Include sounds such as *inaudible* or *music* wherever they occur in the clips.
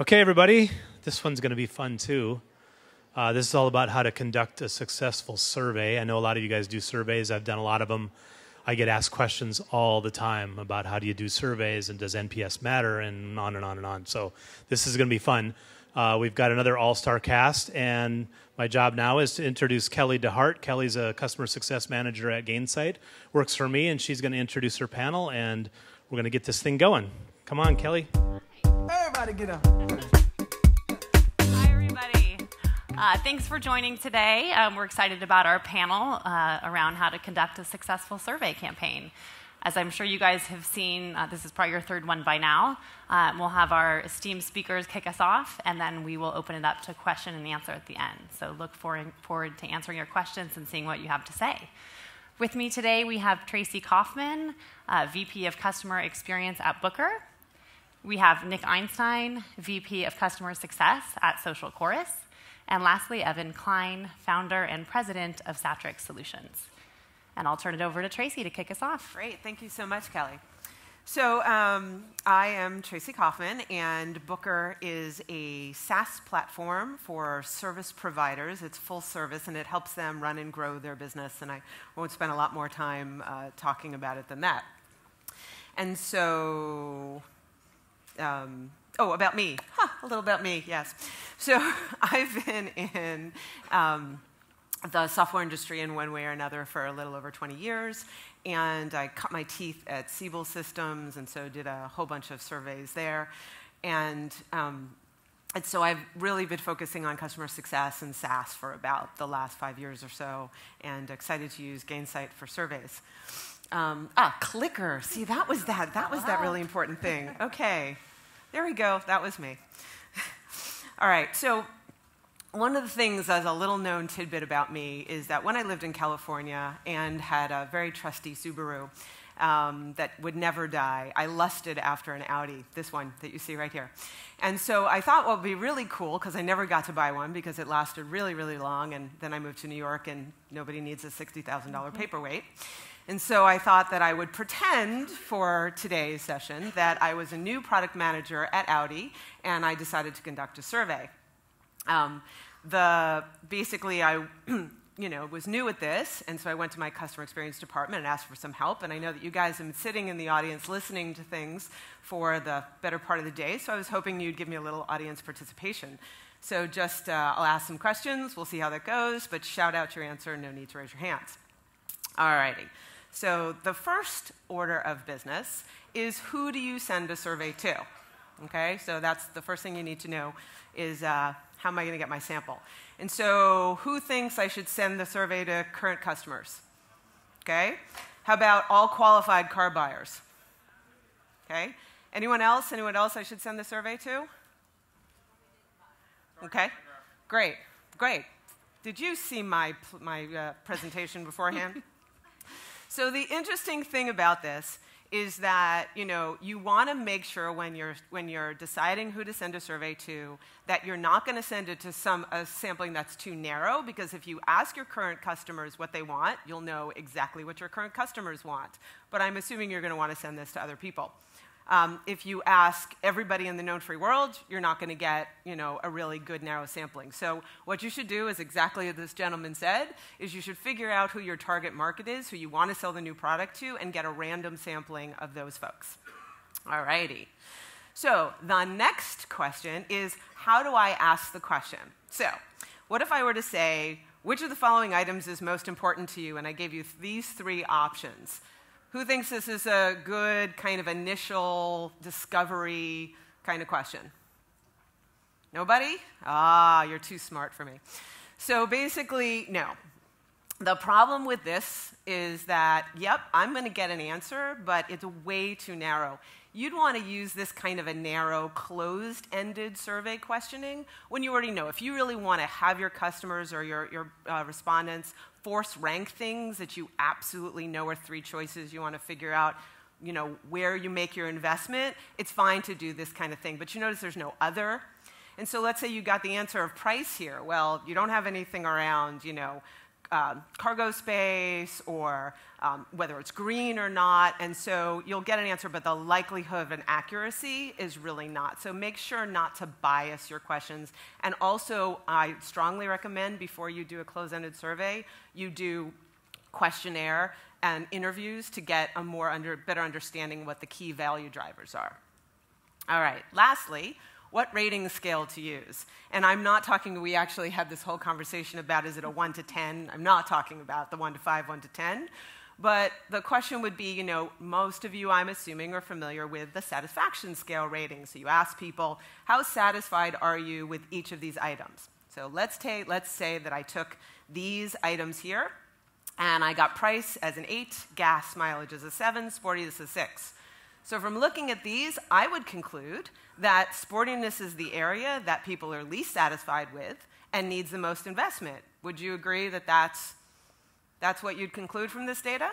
Okay, everybody, this one's going to be fun too. Uh, this is all about how to conduct a successful survey. I know a lot of you guys do surveys, I've done a lot of them. I get asked questions all the time about how do you do surveys and does NPS matter and on and on and on. So, this is going to be fun. Uh, we've got another all star cast, and my job now is to introduce Kelly DeHart. Kelly's a customer success manager at Gainsight, works for me, and she's going to introduce her panel, and we're going to get this thing going. Come on, Kelly. Everybody get up. Hi, everybody. Uh, thanks for joining today. Um, we're excited about our panel uh, around how to conduct a successful survey campaign. As I'm sure you guys have seen, uh, this is probably your third one by now. Um, we'll have our esteemed speakers kick us off, and then we will open it up to question and answer at the end. So look forward, forward to answering your questions and seeing what you have to say. With me today, we have Tracey Kaufman, uh, VP of Customer Experience at Booker. We have Nick Einstein, VP of Customer Success at SocialChorus. And lastly, Evan Klein, founder and president of Satrix Solutions. And I'll turn it over to Tracey to kick us off. Great. Thank you so much, Kelly. So, um, I am Tracey Kaufman, and Booker is a SaaS platform for service providers. It's full service, and it helps them run and grow their business. And I won't spend a lot more time uh, talking about it than that. And so, um, oh, about me. Huh, a little about me, yes. So *laughs* I've been in um, the software industry in one way or another for a little over 20 years, and I cut my teeth at Siebel Systems, and so did a whole bunch of surveys there. And, um, and so I've really been focusing on customer success and SaaS for about the last five years or so, and excited to use Gainsight for surveys. Um, ah, clicker. See, that was that. That was that really important thing. Okay. There we go. That was me. *laughs* All right. So, one of the things as a little known tidbit about me is that when I lived in California and had a very trusty Subaru um, that would never die, I lusted after an Audi, this one that you see right here. And so I thought what would be really cool, because I never got to buy one because it lasted really, really long, and then I moved to New York and nobody needs a $60,000 paperweight. And so I thought that I would pretend for today's session that I was a new product manager at Audi, and I decided to conduct a survey. Um, the, basically, I *clears throat* you know, was new at this, and so I went to my customer experience department and asked for some help. And I know that you guys have been sitting in the audience listening to things for the better part of the day, so I was hoping you'd give me a little audience participation. So just, uh, I'll ask some questions, we'll see how that goes, but shout out your answer, no need to raise your hands. All righty. So the first order of business is who do you send a survey to? Okay, so that's the first thing you need to know is uh, how am I going to get my sample? And so who thinks I should send the survey to current customers? Okay, how about all qualified car buyers? Okay, anyone else? Anyone else I should send the survey to? Okay, great, great. Did you see my, my uh, presentation beforehand? *laughs* So the interesting thing about this is that you know you want to make sure when you're when you're deciding who to send a survey to that you're not going to send it to some a sampling that's too narrow because if you ask your current customers what they want you'll know exactly what your current customers want. But i'm assuming you're going to want to send this to other people um, if you ask everybody in the known free world, you're not going to get you know, a really good narrow sampling. So what you should do is exactly as this gentleman said, is you should figure out who your target market is, who you want to sell the new product to, and get a random sampling of those folks. All righty. So the next question is, how do I ask the question? So what if I were to say, which of the following items is most important to you? And I gave you these three options. Who thinks this is a good kind of initial discovery kind of question? Nobody? Ah, you're too smart for me. So basically, no. The problem with this is that, yep, I'm going to get an answer, but it's way too narrow. You'd want to use this kind of a narrow, closed ended survey questioning when you already know. If you really want to have your customers or your, your uh, respondents force rank things that you absolutely know are three choices you want to figure out you know where you make your investment it's fine to do this kind of thing but you notice there's no other. And so let's say you got the answer of price here. Well you don't have anything around you know uh, cargo space or um, whether it's green or not. And so you'll get an answer, but the likelihood of an accuracy is really not. So make sure not to bias your questions. And also, I strongly recommend before you do a close ended survey, you do questionnaire and interviews to get a more under, better understanding what the key value drivers are. All right, lastly, what rating scale to use. And I'm not talking, we actually had this whole conversation about is it a 1 to 10? I'm not talking about the 1 to 5, 1 to 10. But the question would be, you know, most of you, I'm assuming, are familiar with the satisfaction scale rating. So you ask people, how satisfied are you with each of these items? So let's, take, let's say that I took these items here, and I got price as an 8, gas mileage as a 7, sporty as a 6. So from looking at these, I would conclude that sportiness is the area that people are least satisfied with and needs the most investment. Would you agree that that's, that's what you'd conclude from this data?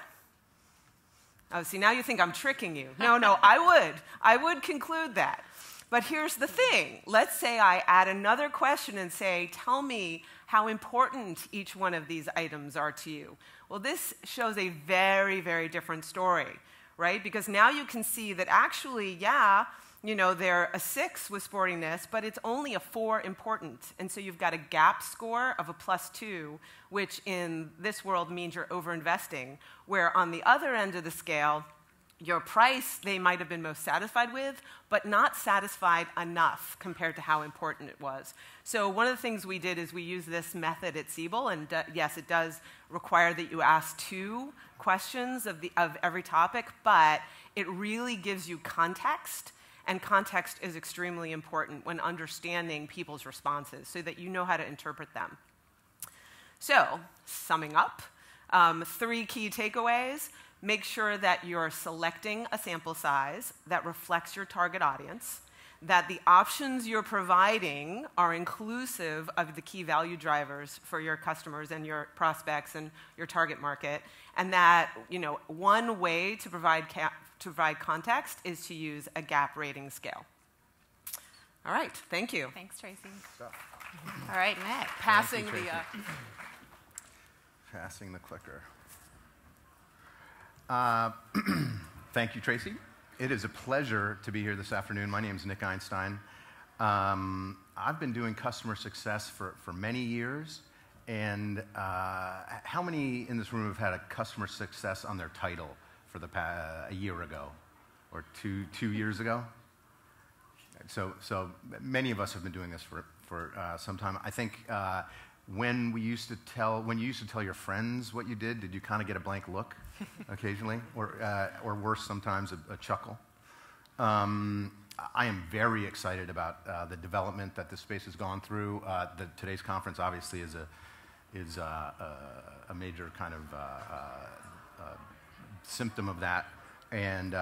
Oh, see, now you think I'm tricking you. No, no, I *laughs* would. I would conclude that. But here's the thing let's say I add another question and say, Tell me how important each one of these items are to you. Well, this shows a very, very different story right? Because now you can see that actually, yeah, you know, they're a six with sportiness, but it's only a four important. And so you've got a gap score of a plus two, which in this world means you're overinvesting. Where on the other end of the scale, your price they might have been most satisfied with, but not satisfied enough compared to how important it was. So, one of the things we did is we use this method at Siebel, and yes, it does require that you ask two questions of, the, of every topic, but it really gives you context. And context is extremely important when understanding people's responses so that you know how to interpret them. So, summing up, um, three key takeaways make sure that you're selecting a sample size that reflects your target audience, that the options you're providing are inclusive of the key value drivers for your customers and your prospects and your target market, and that you know one way to provide to provide context is to use a gap rating scale. All right, thank you. Thanks, Tracey. All right, Nick, passing you, the. Uh... Passing the clicker. Uh, *clears throat* thank you, Tracey. It is a pleasure to be here this afternoon. My name is Nick Einstein. Um, I've been doing customer success for, for many years. And uh, how many in this room have had a customer success on their title for the pa- a year ago or two, two years ago? So, so many of us have been doing this for, for uh, some time. I think uh, when we used to tell, when you used to tell your friends what you did, did you kind of get a blank look? *laughs* occasionally, or, uh, or worse, sometimes a, a chuckle. Um, I am very excited about uh, the development that this space has gone through. Uh, the, today's conference obviously is a, is a, a, a major kind of uh, symptom of that, and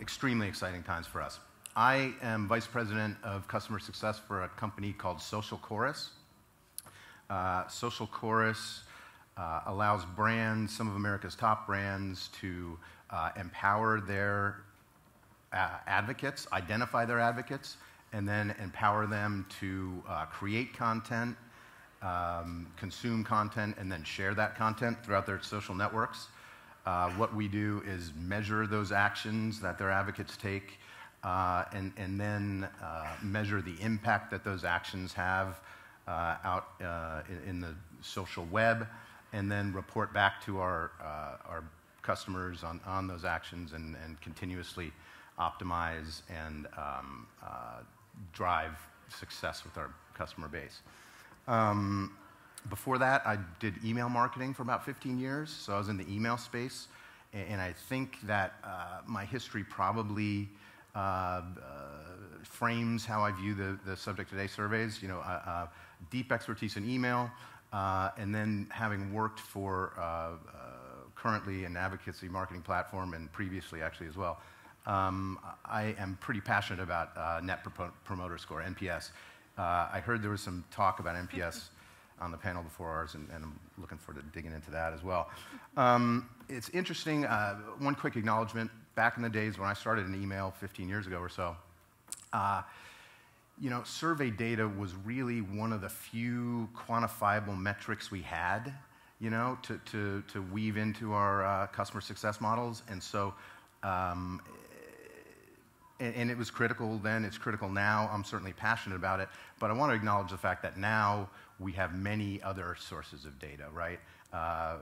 extremely exciting times for us. I am vice president of customer success for a company called SocialChorus. Social Chorus uh, allows brands, some of America's top brands, to uh, empower their uh, advocates, identify their advocates, and then empower them to uh, create content, um, consume content, and then share that content throughout their social networks. Uh, what we do is measure those actions that their advocates take. Uh, and, and, then measure the impact that those actions have out in, in the social web, and then report back to our, uh, our customers on, on those actions and, and continuously optimize and um, uh, drive success with our customer base. Um, before that, I did email marketing for about 15 years, so I was in the email space. And I think that uh, my history probably uh, uh, frames how I view the, the subject today surveys. You know, uh, uh, deep expertise in email, uh, and then having worked for currently an advocacy marketing platform and previously actually as well, um, I am pretty passionate about Net Promoter Score, NPS. I heard there was some talk about NPS on the panel before ours, and, and, I'm looking forward to digging into that as well. Um, it's interesting, uh, one quick acknowledgement. Back in the days when I started an email 15 years ago or so, you know, survey data was really one of the few quantifiable metrics we had. you know, to, to, to weave into our uh, customer success models. And so, um, and, and, it was critical then, it's critical now. I'm certainly passionate about it. But I want to acknowledge the fact that now we have many other sources of data, right? Uh,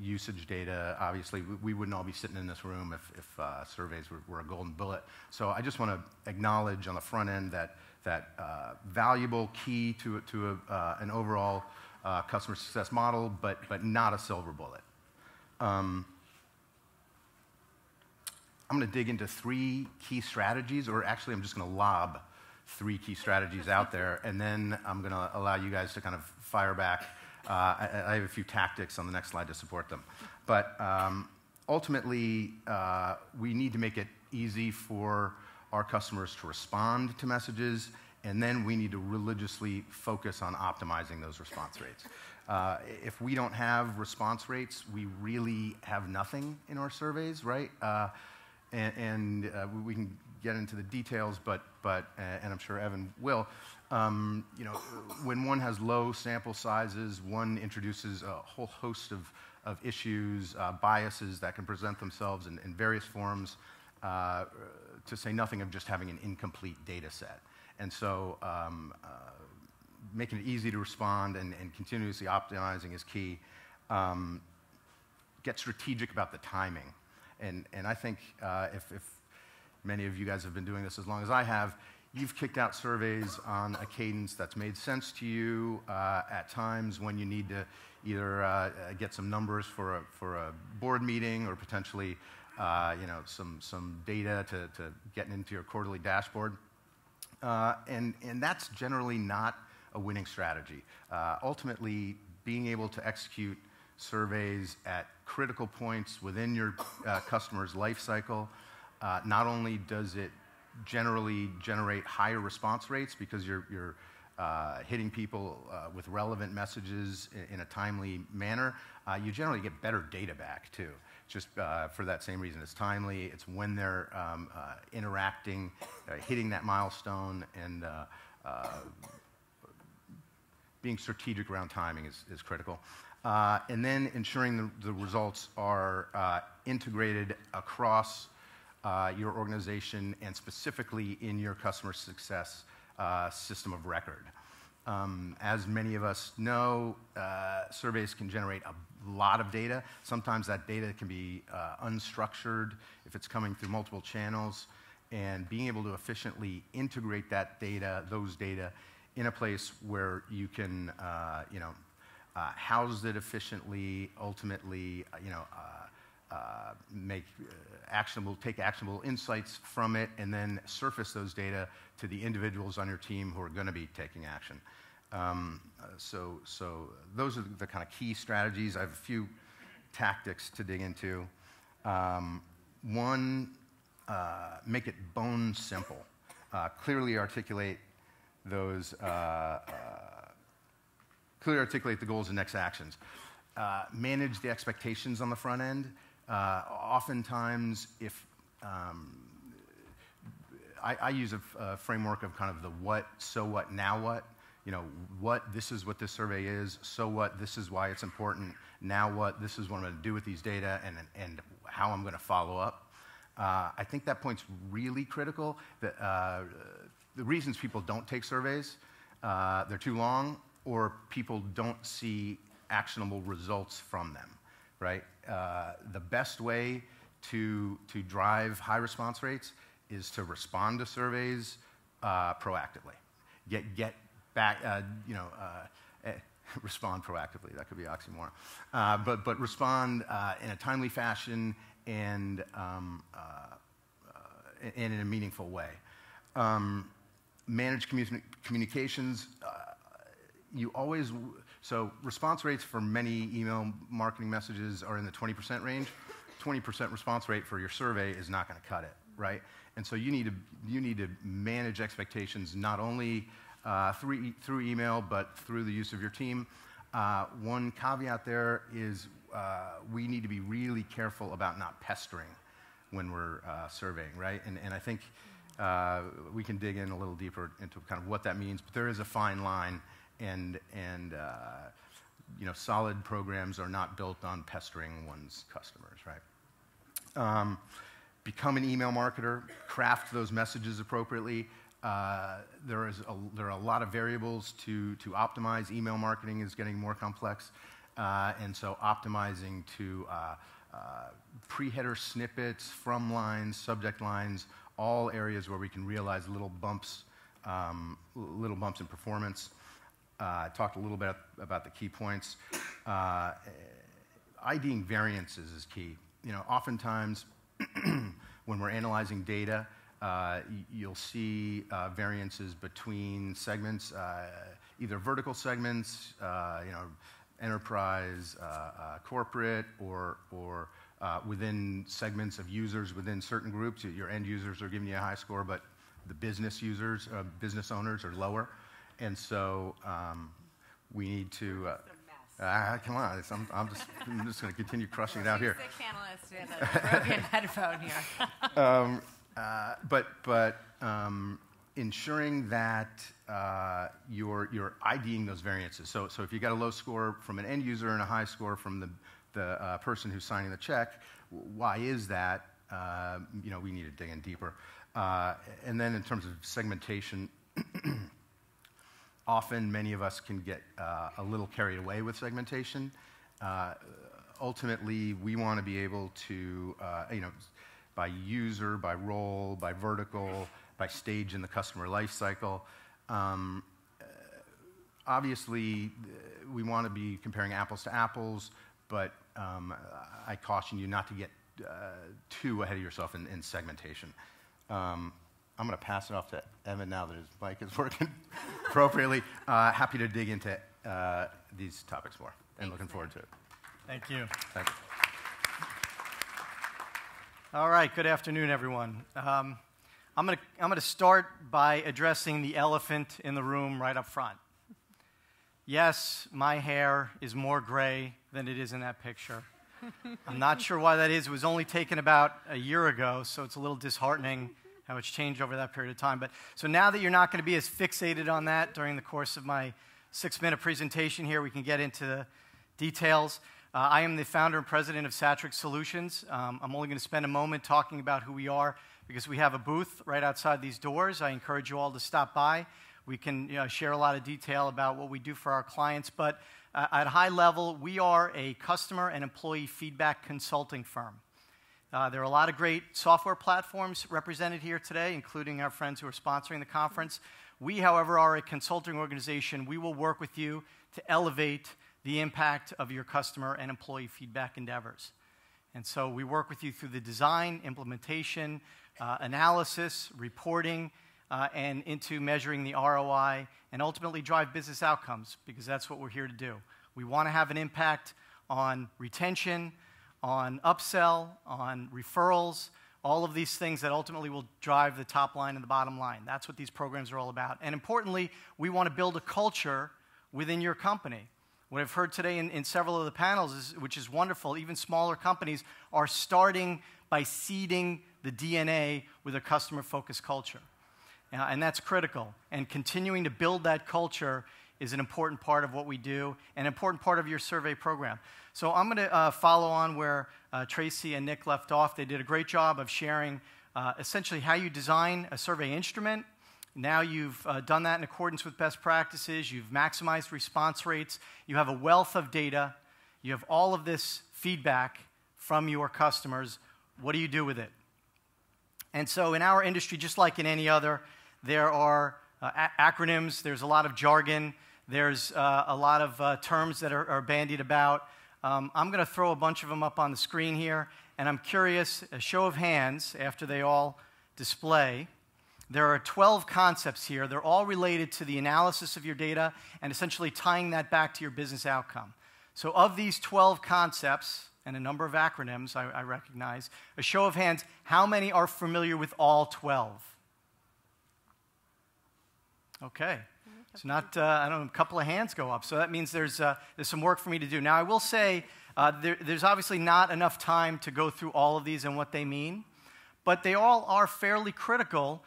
usage data, obviously, we, we, wouldn't all be sitting in this room if, if uh, surveys were, were, a golden bullet. So I just want to acknowledge on the front end that, that uh, valuable key to, to a, uh, an overall uh, customer success model, but, but not a silver bullet. Um, I'm going to dig into three key strategies, or actually, I'm just going to lob three key strategies out there, and then I'm going to allow you guys to kind of fire back. Uh, I, I, have a few tactics on the next slide to support them. But um, ultimately, uh, we need to make it easy for our customers to respond to messages and then we need to religiously focus on optimizing those response rates. Uh, if we don't have response rates, we really have nothing in our surveys, right? Uh, and, and uh, we can get into the details, but, but uh, and I'm sure Evan will. Um, you know, when one has low sample sizes, one introduces a whole host of, of issues, uh, biases that can present themselves in, in various forms, uh, to say nothing of just having an incomplete data set. And so um, uh, making it easy to respond and, and continuously optimizing is key. Um, get strategic about the timing. And, and I think uh, if, if many of you guys have been doing this as long as I have, you've kicked out surveys on a cadence that's made sense to you uh, at times when you need to either uh, get some numbers for a, for a board meeting or potentially uh, you know, some, some data to, to get into your quarterly dashboard. Uh, and, and that's generally not a winning strategy. Uh, ultimately, being able to execute surveys at critical points within your uh, customer's life cycle, uh, not only does it generally generate higher response rates because you're, you're uh, hitting people uh, with relevant messages in, in a timely manner, you generally get better data back too just uh, for that same reason. It's timely, it's when they're um, uh, interacting, uh, hitting that milestone, and uh, uh, being strategic around timing is, is critical. Uh, and then ensuring the, the results are integrated across your organization and specifically in your customer success system of record. Um, as many of us know, uh, surveys can generate a lot of data. Sometimes that data can be uh, unstructured if it's coming through multiple channels. And being able to efficiently integrate that data, those data, in a place where you can, uh, you know, uh, house it efficiently, ultimately, uh, you know, uh, make actionable, take actionable insights from it, and then surface those data to the individuals on your team who are going to be taking action. Um, so, so those are the kind of key strategies. I have a few tactics to dig into. Um, one, uh, make it bone simple. Uh, clearly articulate those, uh, uh clearly articulate the goals and next actions. Uh, manage the expectations on the front end. Uh, oftentimes, if um, I, I, use a, a, framework of kind of the what, so what, now what. You know, what, this is what this survey is, so what, this is why it's important, now what, this is what I'm going to do with these data, and, and how I'm going to follow up. Uh, I think that point's really critical. That, uh, the reasons people don't take surveys, uh, they're too long, or people don't see actionable results from them, right? Uh, the best way to, to drive high response rates is to respond to surveys uh, proactively. Get, get back, uh, you know, uh, eh, *laughs* respond proactively. That could be oxymoron. Uh, but, but respond in a timely fashion and, um, and in a meaningful way. Um, manage commun communications. you always so response rates for many email marketing messages are in the 20% range. 20% response rate for your survey is not going to cut it, right? And so you need to, you need to manage expectations not only uh, through, through email, but through the use of your team. Uh, one caveat there is uh, we need to be really careful about not pestering when we're uh, surveying, right? And, and I think uh, we can dig in a little deeper into kind of what that means, but there is a fine line and, and uh, you know, solid programs are not built on pestering one's customers, right? Um, become an email marketer, craft those messages appropriately. Uh, there, is a, there are a lot of variables to, to optimize. Email marketing is getting more complex. Uh, and so optimizing to uh, uh, pre-header snippets, from lines, subject lines, all areas where we can realize little bumps, um, little bumps in performance. Uh, I talked a little bit about the key points. Uh, IDing variances is key. You know, oftentimes *clears throat* when we're analyzing data, uh, you'll see uh, variances between segments, uh, either vertical segments, uh, you know, enterprise, corporate, or, or within segments of users within certain groups. Your end users are giving you a high score, but the business users, business owners are lower. And so um, we need to. Uh, uh, come on, I'm, I'm, just, I'm just going to continue crushing it out here. Sick analyst in a broken *laughs* headphone here. *laughs* um, uh, but but um, ensuring that uh, you're, you're IDing those variances. So, so if you got a low score from an end user and a high score from the, the uh, person who's signing the check, why is that? Uh, you know, we need to dig in deeper. Uh, and then in terms of segmentation, *clears throat* often many of us can get uh, a little carried away with segmentation. Uh, ultimately, we want to be able to, uh, you know, by user, by role, by vertical, by stage in the customer life cycle. Um, uh, obviously, uh, we want to be comparing apples to apples, but um, I caution you not to get uh, too ahead of yourself in, in segmentation. Um, I'm going to pass it off to Evan now that his mic is *laughs* working appropriately. Uh, happy to dig into uh, these topics more and Thanks, looking forward to it. Thank you. Thank you. All right, good afternoon, everyone. Um, I'm going to I'm to start by addressing the elephant in the room right up front. Yes, my hair is more gray than it is in that picture. I'm not sure why that is. It was only taken about a year ago, so it's a little disheartening how it's changed over that period of time. But so now that you're not going to be as fixated on that during the course of my six minute presentation here, we can get into the details. Uh, I am the founder and president of Satrix Solutions. Um, I'm only going to spend a moment talking about who we are because we have a booth right outside these doors. I encourage you all to stop by. We can you know, share a lot of detail about what we do for our clients, but uh, at a high level, we are a customer and employee feedback consulting firm. Uh, there are a lot of great software platforms represented here today, including our friends who are sponsoring the conference. We, however, are a consulting organization. We will work with you to elevate the impact of your customer and employee feedback endeavors. And so we work with you through the design, implementation, uh, analysis, reporting, uh, and into measuring the ROI and ultimately drive business outcomes because that's what we're here to do. We want to have an impact on retention, on upsell, on referrals, all of these things that ultimately will drive the top line and the bottom line. That's what these programs are all about. And importantly, we want to build a culture within your company. What I've heard today in, in several of the panels, is, which is wonderful, even smaller companies are starting by seeding the DNA with a customer focused culture. Uh, and that's critical. And continuing to build that culture is an important part of what we do, an important part of your survey program. So I'm going to uh, follow on where uh, Tracey and Nick left off. They did a great job of sharing uh, essentially how you design a survey instrument. Now you've uh, done that in accordance with best practices, you've maximized response rates, you have a wealth of data, you have all of this feedback from your customers. What do you do with it? And so, in our industry, just like in any other, there are uh, acronyms, there's a lot of jargon, there's uh, a lot of terms that are, are bandied about. Um, I'm going to throw a bunch of them up on the screen here, and I'm curious, a show of hands after they all display. There are 12 concepts here. They're all related to the analysis of your data and essentially tying that back to your business outcome. So, of these 12 concepts and a number of acronyms I, I recognize, a show of hands, how many are familiar with all 12? Okay, it's not, uh, I don't know, a couple of hands go up. So that means there's, uh, there's some work for me to do. Now, I will say uh, there, there's obviously not enough time to go through all of these and what they mean, but they all are fairly critical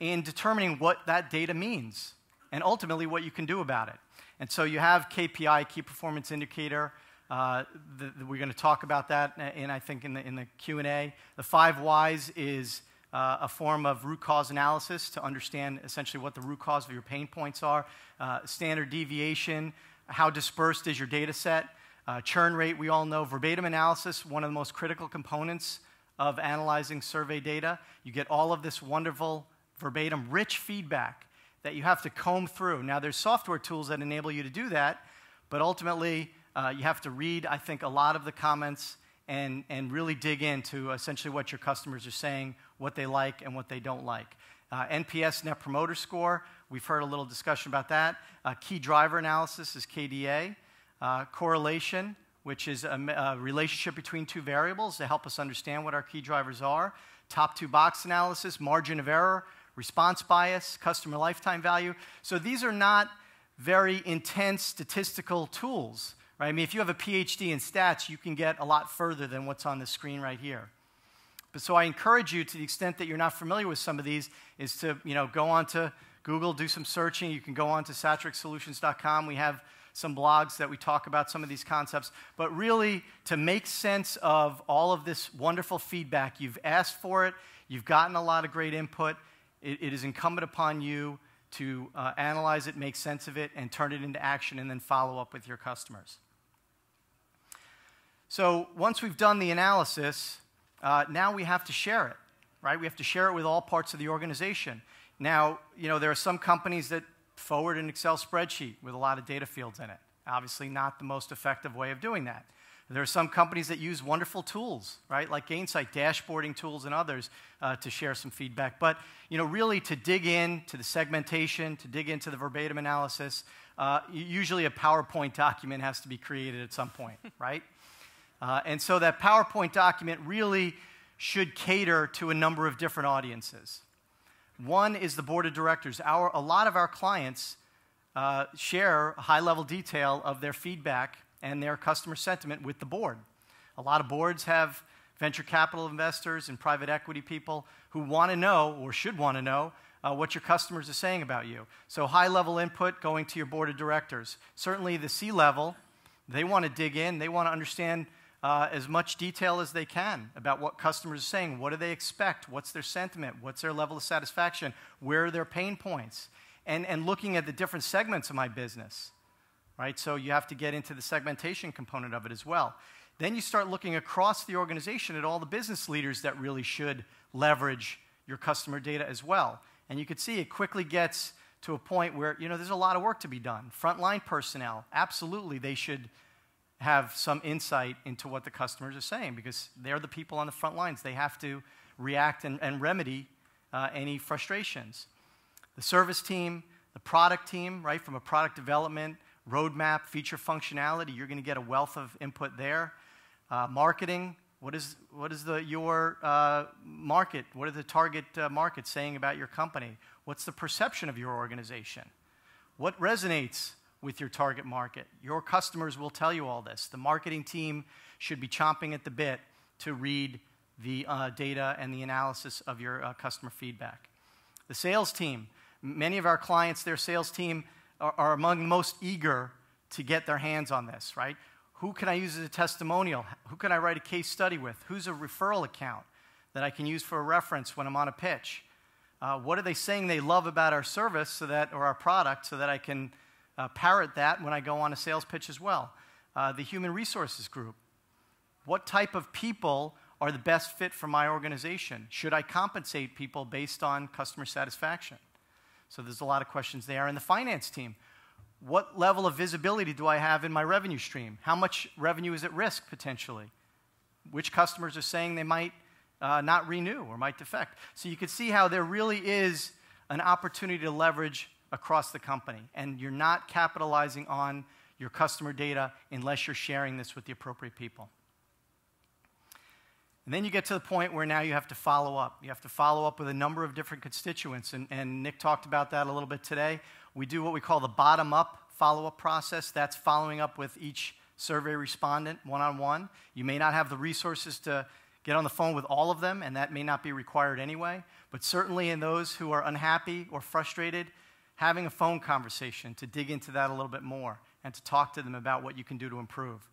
in determining what that data means and ultimately what you can do about it. And so you have KPI, key performance indicator. Uh, the, the, we're going to talk about that, and I think in the, in the Q&A. The five whys is uh, a form of root cause analysis to understand essentially what the root cause of your pain points are. Uh, standard deviation, how dispersed is your data set. Uh, churn rate, we all know. Verbatim analysis, one of the most critical components of analyzing survey data. You get all of this wonderful, verbatim, rich feedback that you have to comb through. Now, there's software tools that enable you to do that, but ultimately, uh, you have to read, I think, a lot of the comments and, and really dig into essentially what your customers are saying, what they like, and what they don't like. Uh, NPS, Net Promoter Score, we've heard a little discussion about that. Uh, key driver analysis is KDA. Uh, correlation, which is a, a, relationship between two variables to help us understand what our key drivers are. Top two box analysis, margin of error, response bias, customer lifetime value. So these are not very intense statistical tools, right? I mean, if you have a PhD in stats, you can get a lot further than what's on the screen right here. But so I encourage you, to the extent that you're not familiar with some of these, is to you know go on to Google, do some searching. You can go on to satrixsolutions.com. We have some blogs that we talk about some of these concepts. But really, to make sense of all of this wonderful feedback, you've asked for it, you've gotten a lot of great input. it, it is incumbent upon you to uh, analyze it, make sense of it, and turn it into action, and then follow up with your customers. So once we've done the analysis, uh, now we have to share it, right? We have to share it with all parts of the organization. Now, you know, there are some companies that forward an Excel spreadsheet with a lot of data fields in it. Obviously, not the most effective way of doing that. There are some companies that use wonderful tools, right, like Gainsight, dashboarding tools, and others uh, to share some feedback. But you know, really, to dig in to the segmentation, to dig into the verbatim analysis, uh, usually a PowerPoint document has to be created at some point, *laughs* right? Uh, and so that PowerPoint document really should cater to a number of different audiences. One is the board of directors. Our, a lot of our clients uh, share high level detail of their feedback and their customer sentiment with the board. A lot of boards have venture capital investors and private equity people who want to know or should want to know uh, what your customers are saying about you. So, high level input going to your board of directors. Certainly, the C level, they want to dig in, they want to understand uh, as much detail as they can about what customers are saying. What do they expect? What's their sentiment? What's their level of satisfaction? Where are their pain points? And, and looking at the different segments of my business, right? So you have to get into the segmentation component of it as well. Then you start looking across the organization at all the business leaders that really should leverage your customer data as well. And you can see it quickly gets to a point where, you know, there's a lot of work to be done. Frontline personnel, absolutely, they should have some insight into what the customers are saying because they're the people on the front lines. They have to react and, and remedy uh, any frustrations. The service team, the product team, right, from a product development, roadmap, feature functionality, you're going to get a wealth of input there. Uh, marketing, what is, what is the, your uh, market? What are the target uh, markets saying about your company? What's the perception of your organization? What resonates with your target market. Your customers will tell you all this. The marketing team should be chomping at the bit to read the uh, data and the analysis of your uh, customer feedback. The sales team, many of our clients, their sales team are, are among the most eager to get their hands on this, right? Who can I use as a testimonial? Who can I write a case study with? Who's a referral account that I can use for a reference when I'm on a pitch? Uh, what are they saying they love about our service so that, or our product so that I can uh, parrot that when I go on a sales pitch as well. Uh, the human resources group. What type of people are the best fit for my organization? Should I compensate people based on customer satisfaction? So there's a lot of questions there. And the finance team. What level of visibility do I have in my revenue stream? How much revenue is at risk potentially? Which customers are saying they might uh, not renew or might defect? So you can see how there really is an opportunity to leverage across the company. And you're not capitalizing on your customer data unless you're sharing this with the appropriate people. And then you get to the point where now you have to follow up. You have to follow up with a number of different constituents. And, and Nick talked about that a little bit today. We do what we call the bottom up follow up process. That's following up with each survey respondent one on one. You may not have the resources to get on the phone with all of them, and that may not be required anyway. But certainly in those who are unhappy or frustrated, having a phone conversation to dig into that a little bit more and to talk to them about what you can do to improve.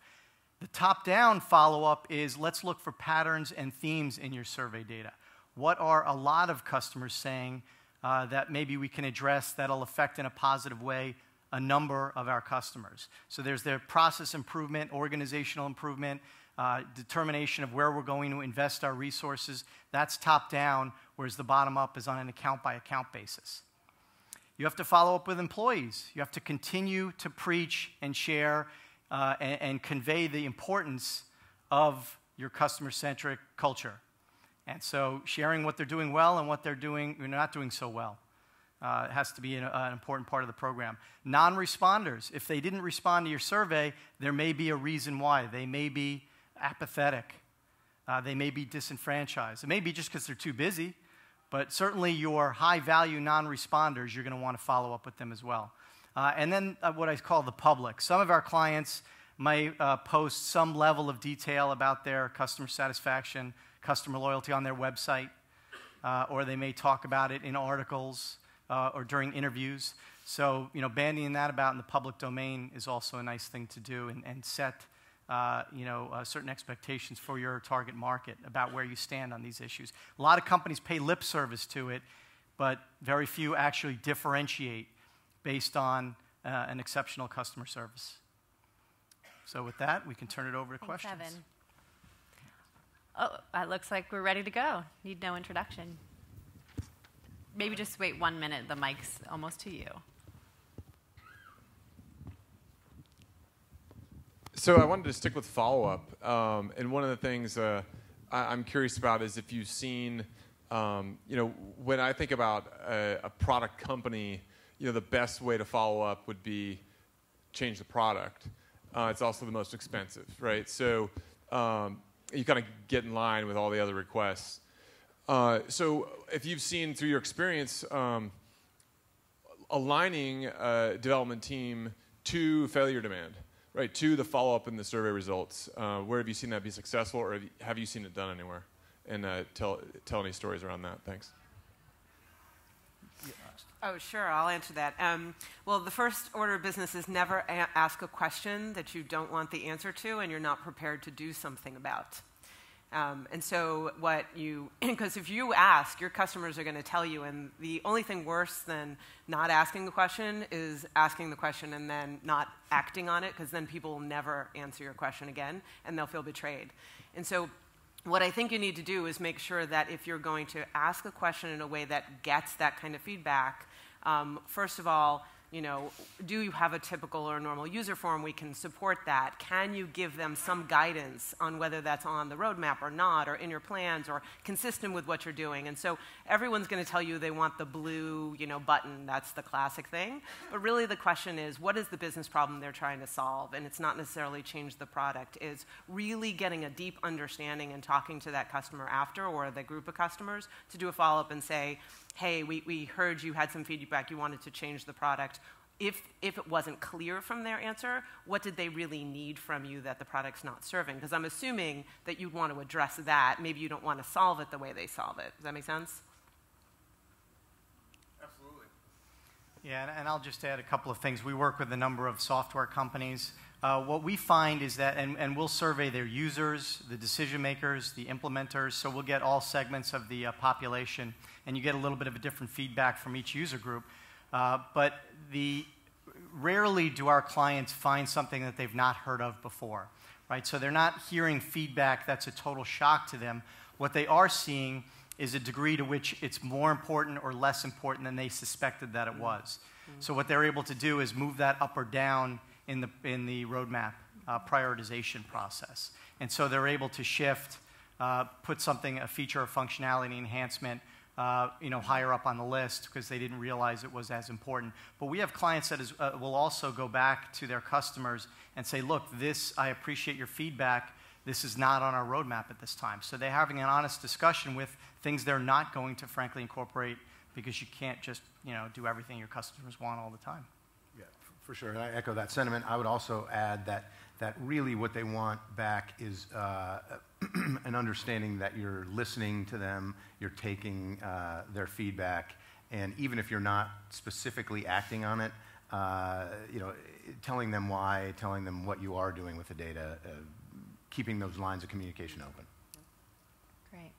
The top down follow up is let's look for patterns and themes in your survey data. What are a lot of customers saying uh, that maybe we can address that'll affect in a positive way a number of our customers? So there's their process improvement, organizational improvement, uh, determination of where we're going to invest our resources. That's top down, whereas the bottom up is on an account by account basis. You have to follow up with employees. You have to continue to preach and share uh, and, and convey the importance of your customer centric culture. And so, sharing what they're doing well and what they're doing, you're not doing so well. Uh, has to be an, an, important part of the program. Non responders, if they didn't respond to your survey, there may be a reason why. They may be apathetic, uh, they may be disenfranchised. It may be just because they're too busy, but certainly your high value non responders, you're going to want to follow up with them as well. Uh, and then uh, what I call the public. Some of our clients may uh, post some level of detail about their customer satisfaction, customer loyalty on their website, uh, or they may talk about it in articles uh, or during interviews. So, you know, bandying that about in the public domain is also a nice thing to do and, and set, uh, you know, uh, certain expectations for your target market about where you stand on these issues. A lot of companies pay lip service to it, but very few actually differentiate based on uh, an exceptional customer service. So, with that, we can turn it over to Thanks, questions. Evan. Oh, it looks like we're ready to go. Need no introduction. Maybe just wait one minute. The mic's almost to you. So I wanted to stick with follow up, um, and one of the things uh, I, am curious about is if you've seen, um, you know, when I think about a, a, product company, you know, the best way to follow up would be change the product. Uh, it's also the most expensive, right? So um, you kind of get in line with all the other requests. Uh, so if you've seen through your experience um, aligning a development team to failure demand, right, to the follow-up in the survey results, uh, where have you seen that be successful, or have you, have you seen it done anywhere? And uh, tell, tell any stories around that. Thanks. Oh, sure, I'll answer that. Um, well, the first order of business is never ask a question that you don't want the answer to and you're not prepared to do something about. Um, and so, what you, *clears throat* because if you ask, your customers are going to tell you, and the only thing worse than not asking the question is asking the question and then not acting on it, because then people will never answer your question again and they'll feel betrayed. And so, what I think you need to do is make sure that if you're going to ask a question in a way that gets that kind of feedback, um, first of all, you know, do you have a typical or normal user form? We can support that. Can you give them some guidance on whether that's on the roadmap or not, or in your plans, or consistent with what you're doing? And so everyone's going to tell you they want the blue, you know, button. That's the classic thing. But really, the question is, what is the business problem they're trying to solve? And it's not necessarily change the product. Is really getting a deep understanding and talking to that customer after, or the group of customers, to do a follow up and say, hey, we, we heard you had some feedback, you wanted to change the product. If, if it wasn't clear from their answer, what did they really need from you that the product's not serving? Because I'm assuming that you'd want to address that. Maybe you don't want to solve it the way they solve it. Does that make sense? Absolutely. Yeah, and, and I'll just add a couple of things. We work with a number of software companies. Uh, what we find is that, and, and, we'll survey their users, the decision makers, the implementers, so we'll get all segments of the uh, population and you get a little bit of a different feedback from each user group. Uh, but the, rarely do our clients find something that they've not heard of before, right? So they're not hearing feedback that's a total shock to them. What they are seeing is a degree to which it's more important or less important than they suspected that it was. Mm-hmm. So what they're able to do is move that up or down in the, in the roadmap uh, prioritization process. And so they're able to shift, uh, put something, a feature or functionality enhancement uh, you know, higher up on the list because they didn't realize it was as important. But we have clients that is, uh, will also go back to their customers and say, look, this, I appreciate your feedback. This is not on our roadmap at this time. So they're having an honest discussion with things they're not going to, frankly, incorporate because you can't just, you know, do everything your customers want all the time. Yeah, for sure. And I echo that sentiment. I would also add that, that really what they want back is uh, *clears throat* an understanding that you're listening to them, you're taking uh, their feedback, And even if you're not specifically acting on it, uh, you know, telling them why, telling them what you are doing with the data, uh, keeping those lines of communication open. Great.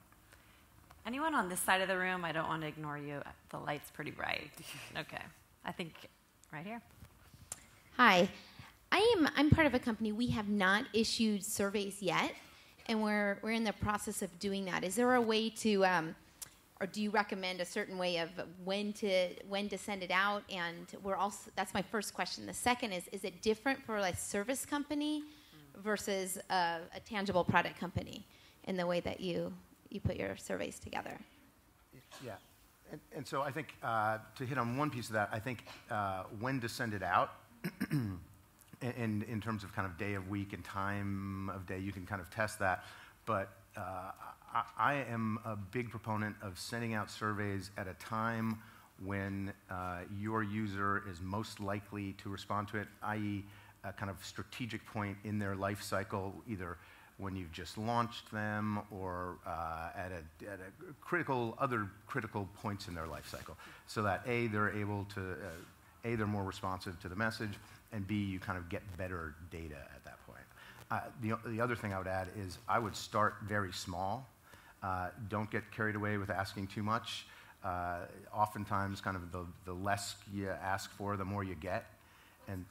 Anyone on this side of the room? I don't want to ignore you. The light's pretty bright. *laughs* Okay. I think right here. Hi. I am I'm part of a company. We have not issued surveys yet, and we're we're in the process of doing that. Is there a way to um, or do you recommend a certain way of when to when to send it out? And we're also that's my first question. The second is is it different for a service company versus a, a tangible product company in the way that you you put your surveys together? Yeah. And, and so I think uh, to hit on one piece of that, I think uh, when to send it out, *clears throat* in, in terms of kind of day of week and time of day, you can kind of test that. But uh, I, I, am a big proponent of sending out surveys at a time when uh, your user is most likely to respond to it, i.e., a kind of strategic point in their life cycle, either when you've just launched them or uh, at, a, at a critical, other critical points in their life cycle. So that A, they're able to, uh, A, they're more responsive to the message, and B, you kind of get better data at that point. Uh, the, the other thing I would add is I would start very small. Uh, don't get carried away with asking too much. Uh, oftentimes, kind of the, the less you ask for, the more you get. And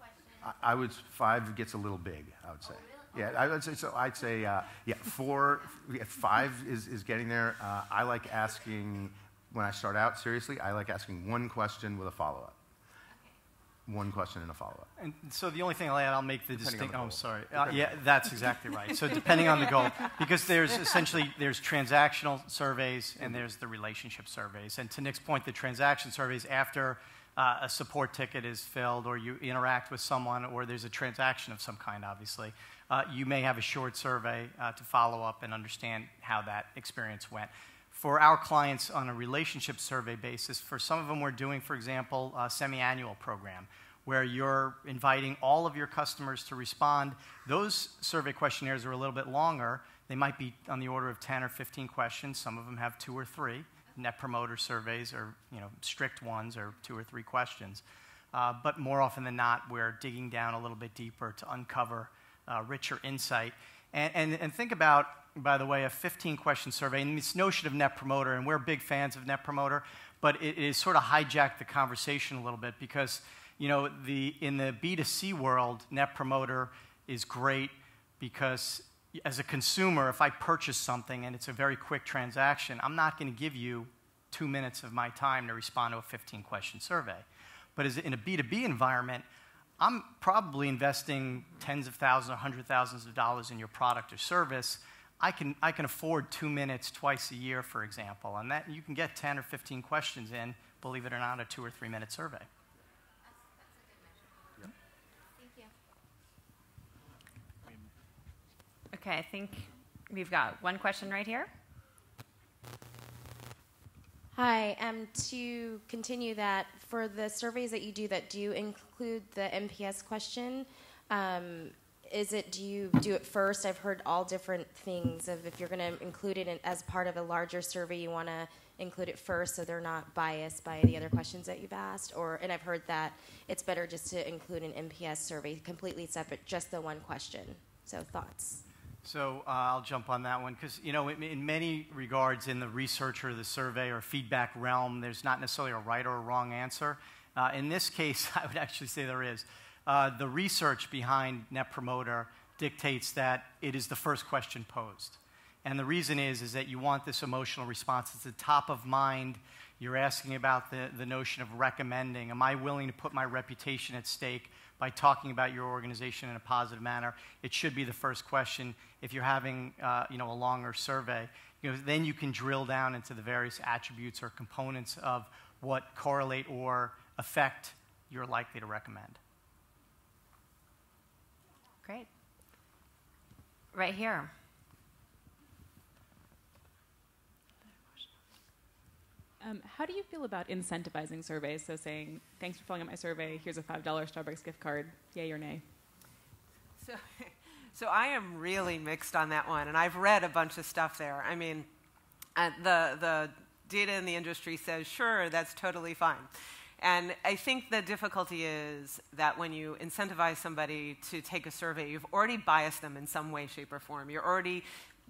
like I, I would five gets a little big. I would say. Oh, really? Yeah, I would say so. I'd say uh, yeah, four, yeah, five is, is getting there. Uh, I like asking when I start out seriously. I like asking one question with a follow up. One question and a follow up. And so the only thing I'll add, I'll make the distinction. Oh, sorry. Uh, yeah, that's exactly right. So depending on the goal, because there's essentially there's transactional surveys and there's the relationship surveys. And to Nick's point, the transaction surveys after uh, a support ticket is filled or you interact with someone or there's a transaction of some kind, obviously, uh, you may have a short survey uh, to follow up and understand how that experience went. For our clients on a relationship survey basis, for some of them, we're doing, for example, a semi annual program where you're inviting all of your customers to respond. Those survey questionnaires are a little bit longer. They might be on the order of 10 or 15 questions. Some of them have two or three net promoter surveys are you know strict ones or two or three questions. Uh, but more often than not, we're digging down a little bit deeper to uncover uh, richer insight. And, and, and, think about, by the way, a 15 question survey and this notion of net promoter, and we're big fans of net promoter, but it, it sort of hijacked the conversation a little bit because, you know, the, in the B2C world, net promoter is great because as a consumer, if I purchase something and it's a very quick transaction, I'm not going to give you two minutes of my time to respond to a 15 question survey. But as in a B2B environment, I'm probably investing tens of thousands or hundred thousands of dollars in your product or service. I can, I can afford two minutes twice a year, for example, and that you can get 10 or 15 questions in, believe it or not, a two or three minute survey. Okay, I think we've got one question right here. Hi, um, to continue that, for the surveys that you do that do include the NPS question, um, is it, do you do it first? I've heard all different things of if you're going to include it in, as part of a larger survey, you want to include it first so they're not biased by the other questions that you've asked. Or, and I've heard that it's better just to include an NPS survey completely separate, just the one question. So, thoughts? So uh, I'll jump on that one because, you know, in, in, many regards, in the research or the survey or feedback realm, there's not necessarily a right or a wrong answer. Uh, in this case, *laughs* I would actually say there is. Uh, the research behind Net Promoter dictates that it is the first question posed. And the reason is, is that you want this emotional response. It's the top of mind. You're asking about the, the notion of recommending. Am I willing to put my reputation at stake by talking about your organization in a positive manner. It should be the first question. If you're having uh, you know, a longer survey, you know, then you can drill down into the various attributes or components of what correlate or affect you're likely to recommend. Great. Right here. Um, how do you feel about incentivizing surveys? So saying, thanks for filling out my survey, here's a $5 Starbucks gift card, yay or nay? So, *laughs* so I am really mixed on that one, and I've read a bunch of stuff there. I mean, uh, the, the data in the industry says, sure, that's totally fine. And I think the difficulty is that when you incentivize somebody to take a survey, you've already biased them in some way, shape, or form. You're already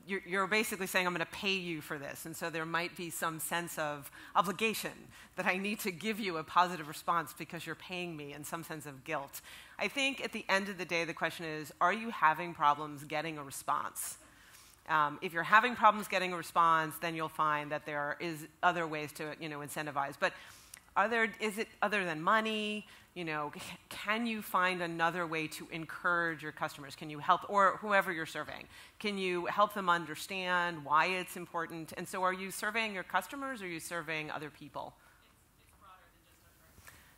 you're, you're, basically saying, I'm going to pay you for this. And so there might be some sense of obligation that I need to give you a positive response because you're paying me, and some sense of guilt. I think at the end of the day, the question is are you having problems getting a response? Um, if you're having problems getting a response, then you'll find that there is other ways to you know, incentivize. But other, is it other than money? You know, can you find another way to encourage your customers? Can you help, or whoever you're surveying, can you help them understand why it's important? And so, are you surveying your customers, or are you surveying other people?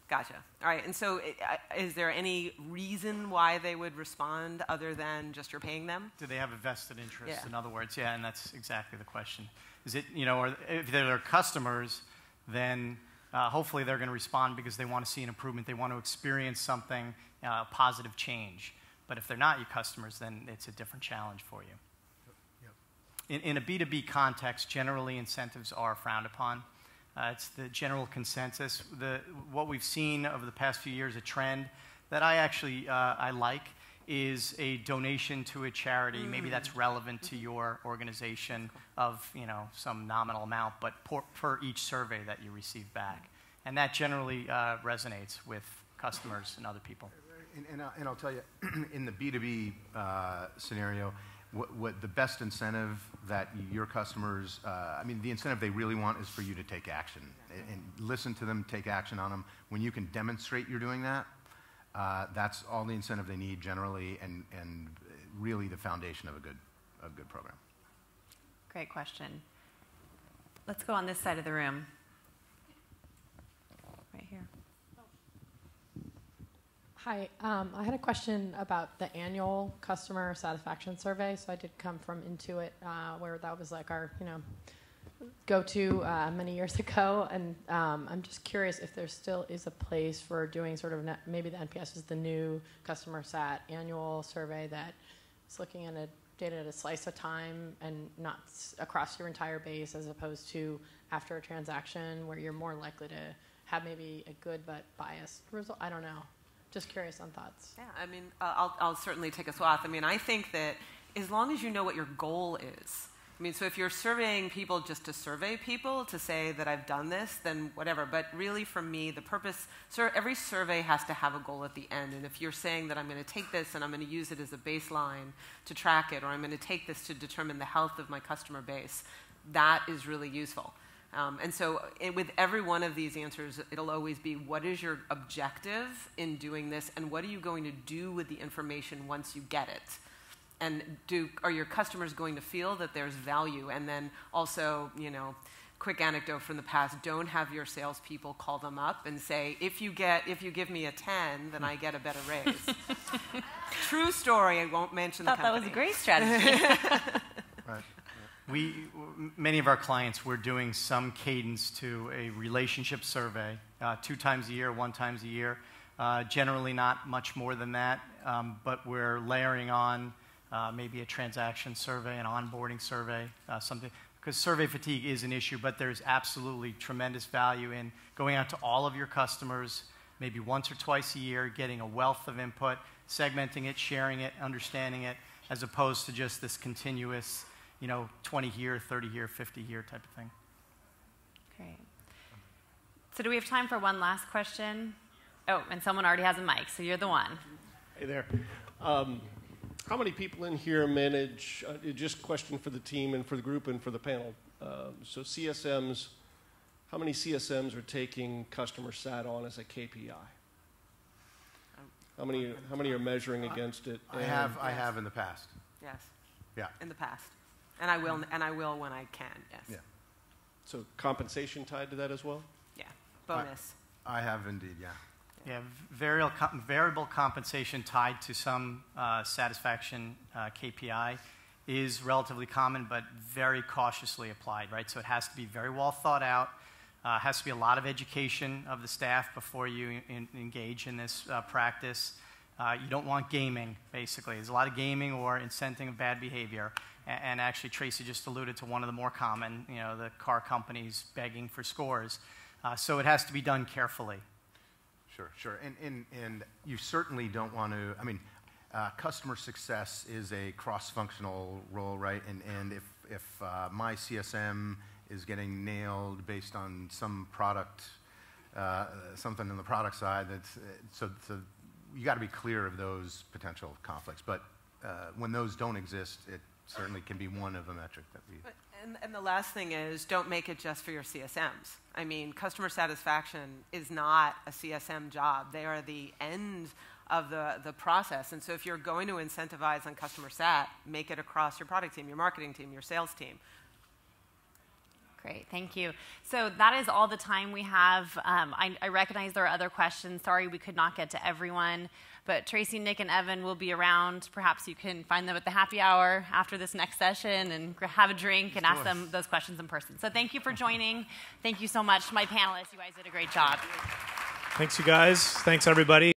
Gotcha. All right. And so, eh, is there any reason why they would respond other than just you're paying them? Do they have a vested interest? Yeah. In other words, yeah, and that's exactly the question. Is it, you know, or if they're customers, then uh, hopefully they're going to respond because they want to see an improvement. They want to experience something, uh, positive change. But if they're not your customers, then it's a different challenge for you. In, in a B2B context, generally incentives are frowned upon. Uh, it's the general consensus. The, what we've seen over the past few years, a trend that I actually uh, I like, is a donation to a charity. Mm. Maybe that's relevant to your organization of you know some nominal amount, but per, per each survey that you receive back, and that generally uh, resonates with customers and other people. And, and, I'll, and I'll tell you, *clears throat* in the B2B uh, scenario, what, what, the best incentive that your customers, uh, I mean, the incentive they really want is for you to take action and, and, listen to them, take action on them. When you can demonstrate you're doing that, uh, that's all the incentive they need generally, and, and really the foundation of a good, a good program. Great question. Let's go on this side of the room. Right here. Hi, um, I had a question about the annual customer satisfaction survey. So I did come from Intuit, uh, where that was like our, you know, go to uh, many years *laughs* ago, and um, I'm just curious if there still is a place for doing sort of net, maybe the NPS is the new customer sat annual survey that is looking at a data at a slice of time and not across your entire base, as opposed to after a transaction where you're more likely to have maybe a good but biased result. I don't know. Just curious on thoughts. Yeah, I mean, uh, I'll, I'll certainly take a swath. I mean, I think that as long as you know what your goal is, I mean, so if you're surveying people just to survey people to say that I've done this, then whatever. But really, for me, the purpose, sir, every survey has to have a goal at the end. And if you're saying that I'm going to take this and I'm going to use it as a baseline to track it, or I'm going to take this to determine the health of my customer base, that is really useful. Um, and so, it, with every one of these answers, it'll always be what is your objective in doing this, and what are you going to do with the information once you get it? And do are your customers going to feel that there's value? And then also, you know, quick anecdote from the past: don't have your salespeople call them up and say, "If you get, if you give me a ten, then I get a better raise." *laughs* True story. I won't mention Thought the company. That was a great strategy. *laughs* right. We, many of our clients, we're doing some cadence to a relationship survey, uh, two times a year, one times a year. Uh, generally, not much more than that, um, but we're layering on uh, maybe a transaction survey, an onboarding survey, uh, something. Because survey fatigue is an issue, but there's absolutely tremendous value in going out to all of your customers, maybe once or twice a year, getting a wealth of input, segmenting it, sharing it, understanding it, as opposed to just this continuous, you know, 20 year, 30 year, 50 year type of thing. Great. So, do we have time for one last question? Oh, and someone already has a mic, so you're the one. Hey there. Um, how many people in here manage, uh, just question for the team and for the group and for the panel. Um, so CSMs, how many CSMs are taking customer sat on as a KPI? How many, how many are measuring against it? I have, I have in the past. Yes. Yeah. In the past. And I will, and I will when I can, yes. Yeah. So compensation tied to that as well? Yeah. Bonus. I, I have indeed, yeah. Yeah, variable, variable compensation tied to some uh, satisfaction uh, KPI is relatively common, but very cautiously applied, right? So it has to be very well thought out. Uh, has to be a lot of education of the staff before you in, engage in this uh, practice. Uh, you don't want gaming, basically. There's a lot of gaming or incenting of bad behavior. And, actually, Tracey just alluded to one of the more common, you know, the car companies begging for scores. Uh, so it has to be done carefully. Sure, sure. And, and, and you certainly don't want to, I mean, uh, customer success is a cross-functional role, right? And, and if, if uh, my CSM is getting nailed based on some product, uh, something on the product side, that's, so, so you got to be clear of those potential conflicts. But uh, when those don't exist, it certainly can be one of a metric that we. And, and, the last thing is don't make it just for your CSMs. I mean, customer satisfaction is not a CSM job. They are the end of the, the process. And so if you're going to incentivize on customer sat, make it across your product team, your marketing team, your sales team. Great, thank you. So that is all the time we have. Um, I, I, recognize there are other questions. Sorry we could not get to everyone. But Tracey, Nick, and Evan will be around. Perhaps you can find them at the happy hour after this next session and have a drink and ask them those questions in person. So thank you for joining. Thank you so much, my panelists. You guys did a great job. Thanks, you guys. Thanks, everybody.